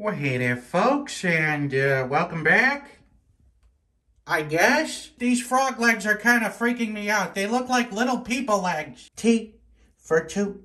Well, hey there, folks, and uh, welcome back. I guess these frog legs are kind of freaking me out. They look like little people legs. Tea for two.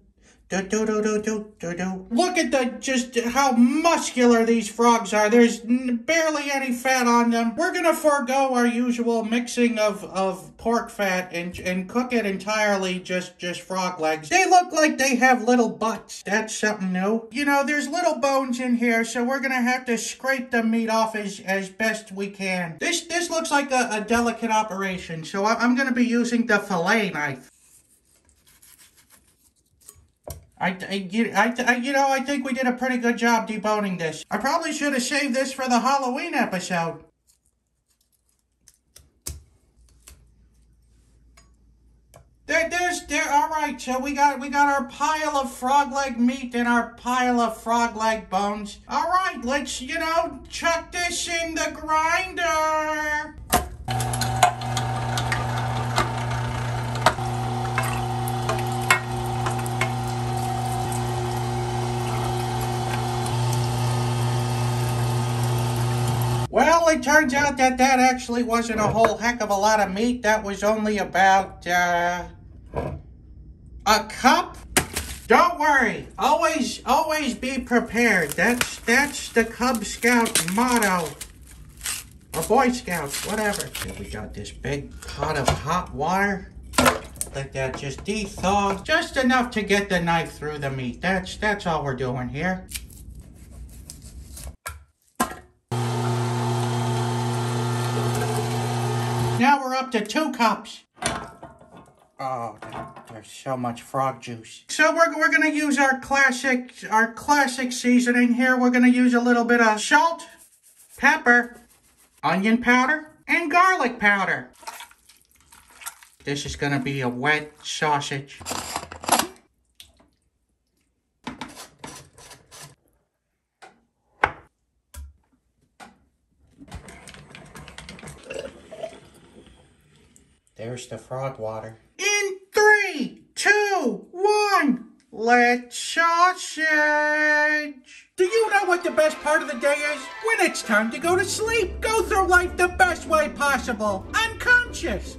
Do, do, do, do, do, do, do. Look at the just how muscular these frogs are. There's barely any fat on them. We're gonna forego our usual mixing of, of pork fat and and cook it entirely just just frog legs. They look like they have little butts. That's something new. You know, there's little bones in here, so we're gonna have to scrape the meat off as as best we can. This this looks like a, a delicate operation, so I'm gonna be using the fillet knife. I, I, I, you know, I think we did a pretty good job deboning this. I probably should have saved this for the Halloween episode. There, there's, there, all right, so we got, we got our pile of frog leg meat and our pile of frog leg bones. All right, let's, you know, chuck this in the grinder. Well, it turns out that that actually wasn't a whole heck of a lot of meat. That was only about, uh, a cup. Don't worry. Always, always be prepared. That's, that's the Cub Scout motto. Or Boy Scouts, whatever. Here we got this big pot of hot water. Let that just de-thaw. Just enough to get the knife through the meat. That's, that's all we're doing here. Now we're up to two cups. Oh, there's so much frog juice. So we're, we're gonna use our classic, our classic seasoning here. We're gonna use a little bit of salt, pepper, onion powder, and garlic powder. This is gonna be a wet sausage. There's the frog water. In three, two, one, let's sausage. Do you know what the best part of the day is? When it's time to go to sleep. Go through life the best way possible.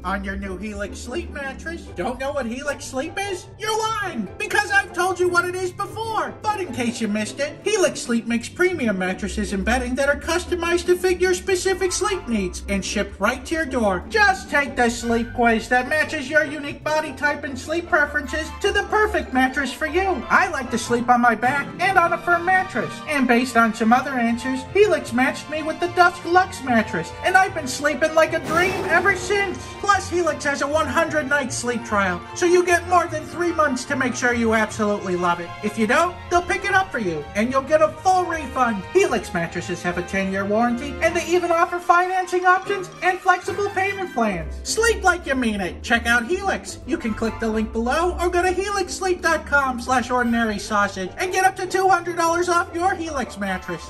On your new Helix sleep mattress. Don't know what Helix sleep is? You're lying. Because I've told you what it is before. But in case you missed it, Helix Sleep makes premium mattresses and bedding that are customized to fit your specific sleep needs and shipped right to your door. Just take the sleep quiz that matches your unique body type and sleep preferences to the perfect mattress for you. I like to sleep on my back and on a firm mattress. And based on some other answers, Helix matched me with the Dusk Luxe mattress, and I've been sleeping like a dream ever since. Plus, Helix has a 100 night sleep trial, so you get more than three months to make sure you absolutely love it. If you don't, they'll pick it up for you, and you'll get a full refund. Helix mattresses have a 10 year warranty, and they even offer financing options and flexible payment plans. Sleep like you mean it. Check out Helix. You can click the link below or go to helixsleep.com slash ordinary sausage and get up to $200 off your Helix mattress.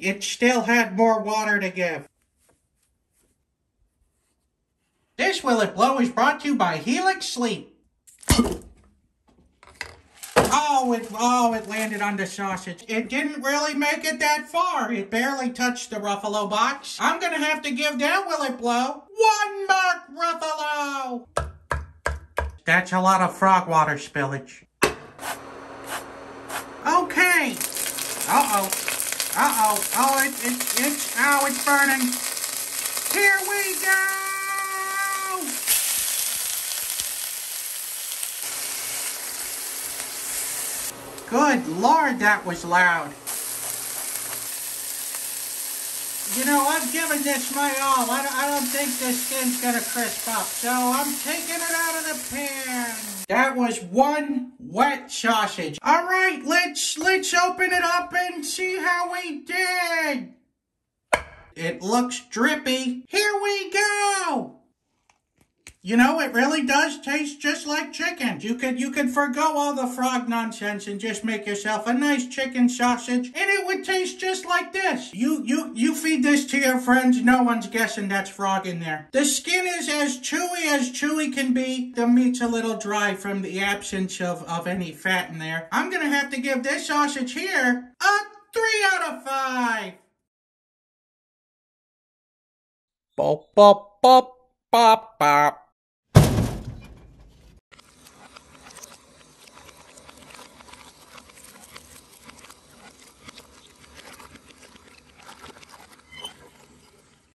It still had more water to give. This Will It Blow is brought to you by Helix Sleep. Oh, it oh, it landed on the sausage. It didn't really make it that far. It barely touched the Ruffalo box. I'm gonna have to give that Will It Blow one mark, Ruffalo. That's a lot of frog water spillage. Okay. Uh-oh. Uh-oh. Oh, it, it, it's, oh, it's burning. Here we go. Good Lord, that was loud. You know, I'm giving this my all. I don't, I don't think this skin's gonna crisp up, so I'm taking it out of the pan. That was one wet sausage. All right, let's let's open it up and see how we did. It looks drippy. Here we go. You know, it really does taste just like chicken. You could you could forego all the frog nonsense and just make yourself a nice chicken sausage, and it would taste just like this. You you you feed this to your friends, no one's guessing that's frog in there. The skin is as chewy as chewy can be. The meat's a little dry from the absence of, of any fat in there. I'm gonna have to give this sausage here a three out of five. Bop bop bop bop bop.